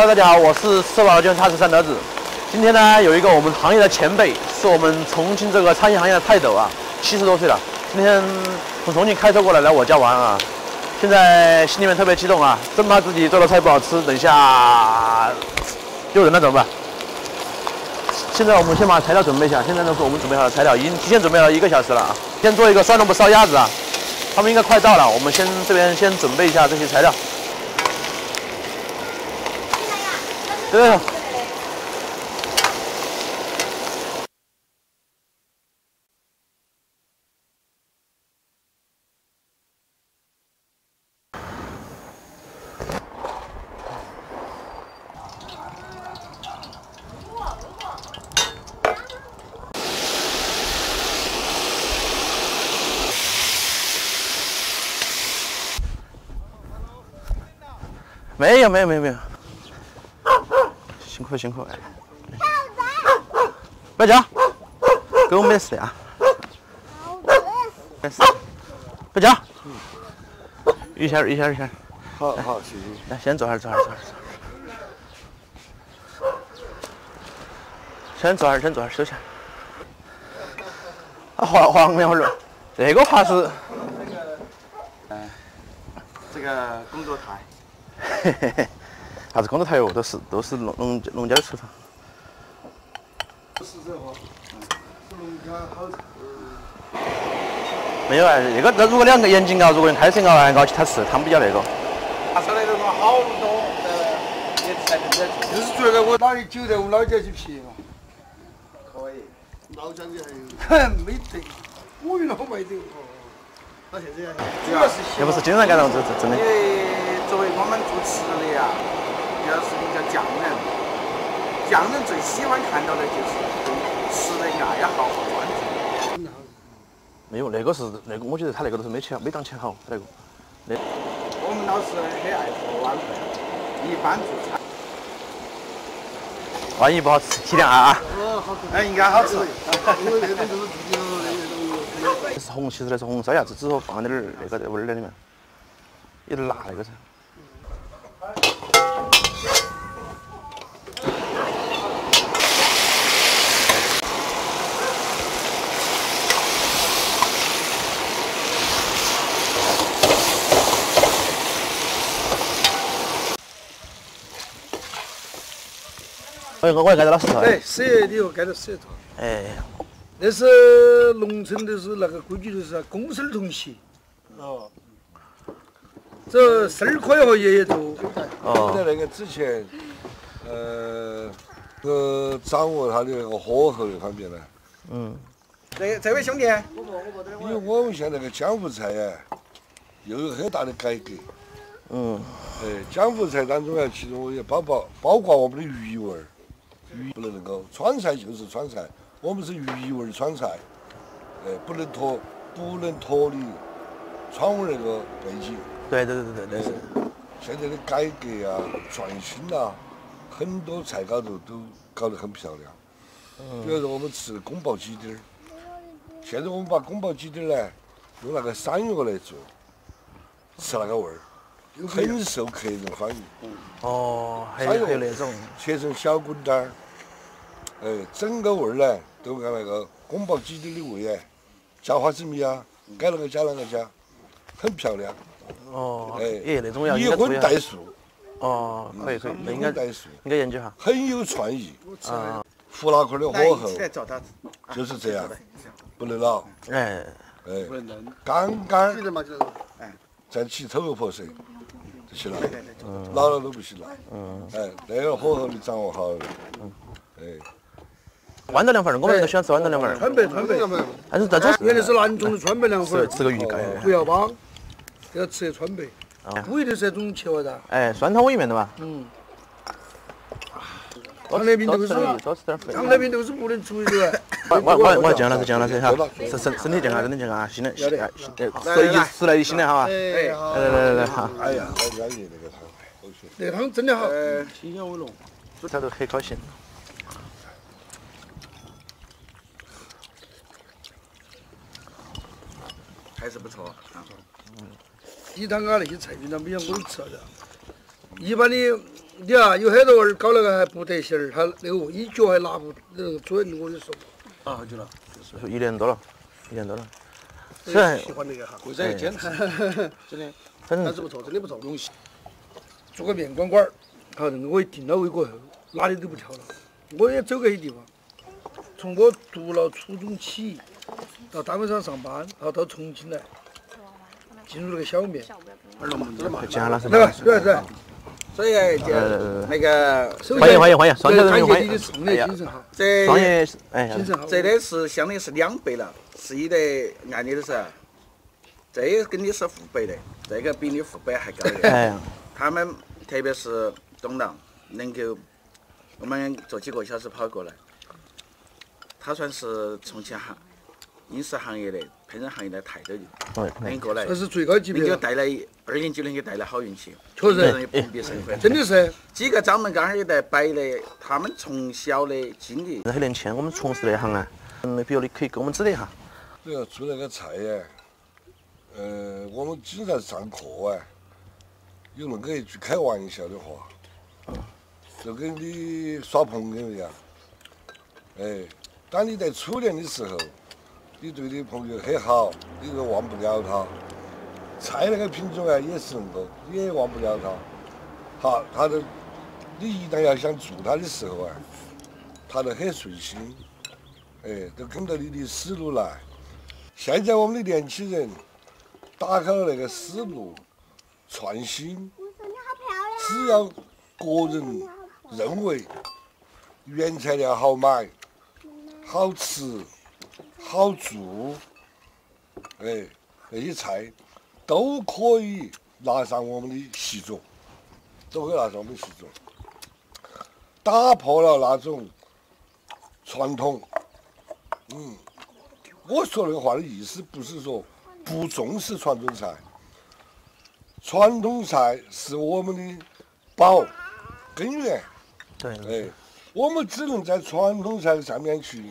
Hello，大家好，我是社保健茶室三德子。今天呢，有一个我们行业的前辈，是我们重庆这个餐饮行业的泰斗啊，七十多岁了。今天从重庆开车过来来我家玩啊，现在心里面特别激动啊，真怕自己做的菜不好吃，等一下丢人了怎么办？现在我们先把材料准备一下，现在呢是我们准备好的材料，已经提前准备了一个小时了啊。先做一个酸萝卜烧鸭子啊，他们应该快到了，我们先这边先准备一下这些材料。对。没有没有没有没有，辛苦辛苦哎！不要叫，狗没事啊。没事，不叫。一下一下一下。好好，谢谢。来，先坐下坐下坐下。先坐下先坐下休息。啊，黄黄两会儿，这个怕是。嗯，这个工作台。嘿嘿嘿，啥子工作台哟？都是都是农农农家的厨房。是这话，农家好。没有啊，那个那如果两个眼睛熬，如果用开水熬啊，熬起它是，汤比较那个。拿出来那种好多，呃，也才能在就是觉得我哪里酒在我们老家去撇嘛。可以。老乡的还有。没得，我原来没得。那现在主要是。又不是经常干到这这真的。因为作为我们做吃的呀，主要是比较匠人，匠人最喜欢看到的就是对吃的爱好和专注。没有那个是那个，我觉得他那个都是没钱没当钱好，他那个。那我们老师很爱做晚饭，一般做菜。万一不好吃，体谅啊。哦，好吃。哎，应该好吃。因为那种就是自己的那种。是红，其实那是红烧鸭子，只是说放点儿那个味儿在里面，有点辣那个噻。我我要盖到老石头。对，四月底要盖到石头。哎，那是农村的是那个规矩，就是公孙同席。哦。这事儿可以和爷爷做。哦。在那个之前，呃，呃，掌握他的那个火候那方面呢。嗯。这这位兄弟。因为我们现在个江湖菜呀，又有很大的改革。嗯。哎，江湖菜当中啊，其中也包包包括我们的鱼味儿。鱼不能那个川菜就是川菜，我们是鱼味川菜，哎，不能脱不能脱离川味那个背景。对对对对对，那是。现在的改革啊、创新啊，很多菜高头都搞得很漂亮。嗯。比如说我们吃宫保鸡丁儿，现在我们把宫保鸡丁儿呢，用那个山药来做，吃那个味儿，很受客人欢迎。哦，还有还有那种切成小滚蛋儿，哎，整个味儿呢都按那个宫保鸡丁的味哎，加花生米啊，该啷个加啷个加，很漂亮。哦，哎，那种要一荤带素。哦，可以可以，那应该应该研究下。很有创意。啊。胡辣块的火候就是这样，不能老。哎。哎。刚刚。哎。再起头油泼水。老了都不行了。嗯，哎，那个火候你掌握好了。嗯，哎，豌豆凉粉儿，我们都喜欢吃豌豆凉粉儿。川北，川北凉粉。但是这种原来是南充的川北凉粉儿。吃个鱼干。不要帮，要吃川北。不一定是那种切味的。哎，酸汤味面的嘛。嗯。糖尿病都是，糖尿病都是不能出的。我我我我姜老师姜老师哈，身身身体健康，身体健康啊，新的新的，十一十来的新的哈。哎，好。来来来来好。哎呀，好安逸那个汤。那个汤真的好，清香味浓，煮菜都很高兴。还是不错，嗯。鸡汤啊那些菜品呢，没有我都吃了的。一般的你啊有很多儿搞那个还不得行儿，他那个一脚还拿不那个准，我跟你说。啊，好久了，就是一年多了，一年多了。喜欢那个哈，会在坚持，真的，但是不错，真的不错。东西做个面馆馆儿，好，那个我一定了位过后，哪里都不挑了。我也走过一些地方，从我读了初中起，到单位上上班，然后到重庆来，进入那个小面，讲下老师。来吧，对对。所以就那个，欢迎欢迎欢迎，双节欢迎谢你的。创业精神哈，这双爷，哎，精神好。这的是相当于是两倍了，是一的按理的是，这个跟你是父辈的，这个比你父辈还高一点。哎，他们特别是董郎能够我们坐几个小时跑过来，他算是重庆行饮食行业的烹饪行业的泰斗，哦，能过来这，是最高级别了，能够带来二零九零给带来好运气，确实人蓬荜生辉。真的是。几个掌门刚好也在摆的，他们从小的经历。很年轻，我们从事这一行啊，嗯，比如你可以给我们指点一下。这个做那个菜呀，呃，我们经常上课啊，有那个一句开玩笑的话，就跟你耍朋友一样。哎，当你在初恋的时候，你对你朋友很好，你都忘不了他。菜那个品种啊，也是那个，你也忘不了他。好，他都，你一旦要想做他的时候啊，他都很顺心，哎，都跟着你的思路来。现在我们的年轻人打开了那个思路，创新，只要个人认为原材料好买、好吃、好做，哎，那些菜都可以拿上我们的习作，都可以拿上我们的习作，打破了那种传统，嗯。我说那个话的意思不是说不重视传统菜，传统菜是我们的宝根源，对，哎，我们只能在传统菜上面去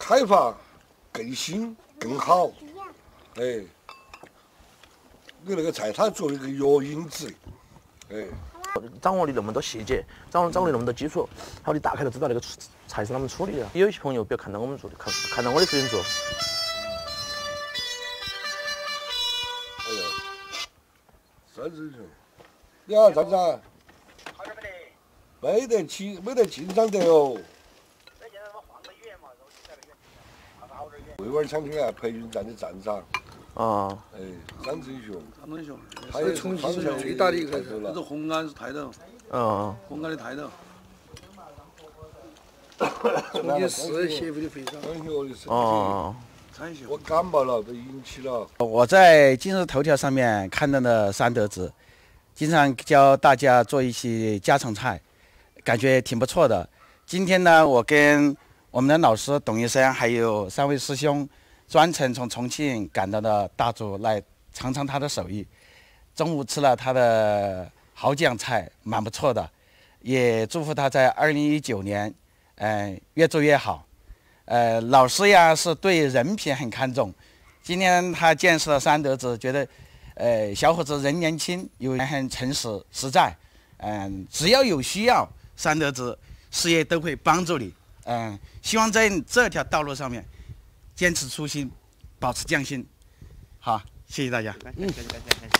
开发更新更好，哎，你那个菜它作为一个药引子，哎。掌握了那么多细节，掌握掌握了那么多基础，好，你大概就知道那个菜是啷么处理的。有一些朋友不要看到我们做的，看看到我的视频做。哎呦，三只熊，你好，站长。没得经没得经常得哦。魏湾抢天啊，培训站的站长。啊。哎，张真雄。张真雄。还有重庆是最大的一个。他是红安是泰斗。嗯。红安的泰斗。重庆市协会的会长。哦。我感冒了，都引起了。我在今日头条上面看到了三德子，经常教大家做一些家常菜，感觉挺不错的。今天呢，我跟我们的老师董医生还有三位师兄，专程从重庆赶到了大足来尝尝他的手艺。中午吃了他的好酱菜，蛮不错的。也祝福他在二零一九年，嗯，越做越好。呃，老师呀是对人品很看重。今天他见识了三德子，觉得，呃，小伙子人年轻，又很诚实实在。嗯，只要有需要，三德子事业都会帮助你。嗯，希望在这条道路上面坚持初心，保持匠心。好，谢谢大家。嗯，感谢感谢感谢。